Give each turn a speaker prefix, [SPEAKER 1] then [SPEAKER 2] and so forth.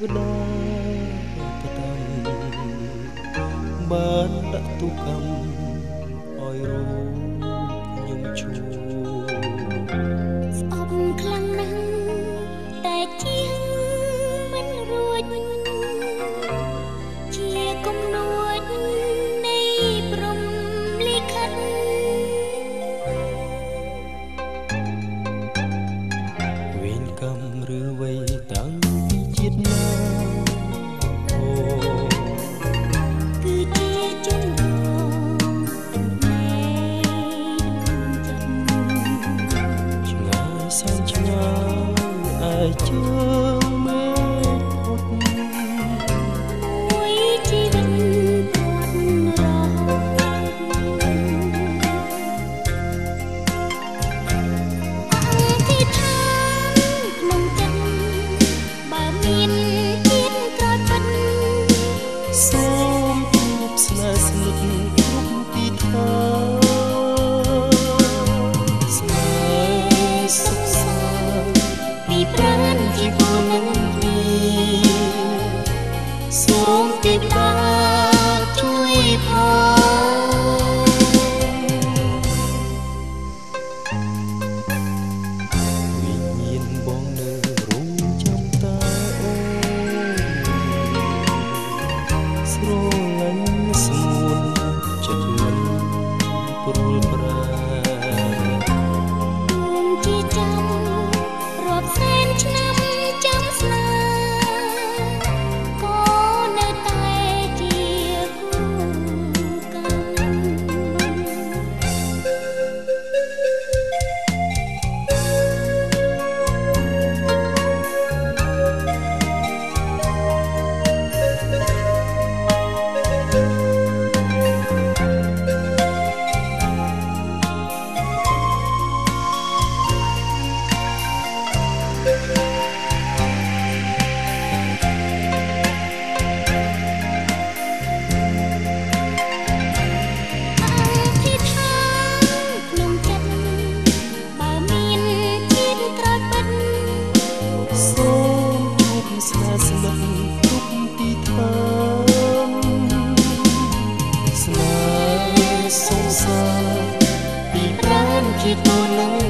[SPEAKER 1] បដងបដំបានដាក់ទុកម្មឲ្យរូបខ្ញុំឈួ
[SPEAKER 2] ស្អប់ខ្លាំង trời chưa ติดตาช่วยพอ
[SPEAKER 1] ស្នេហ៍ស្និទ្ធគ្រប់ទីឋានស្នេហ៍សងសា
[SPEAKER 2] ពីប្រាណជាតូននឹ
[SPEAKER 1] ង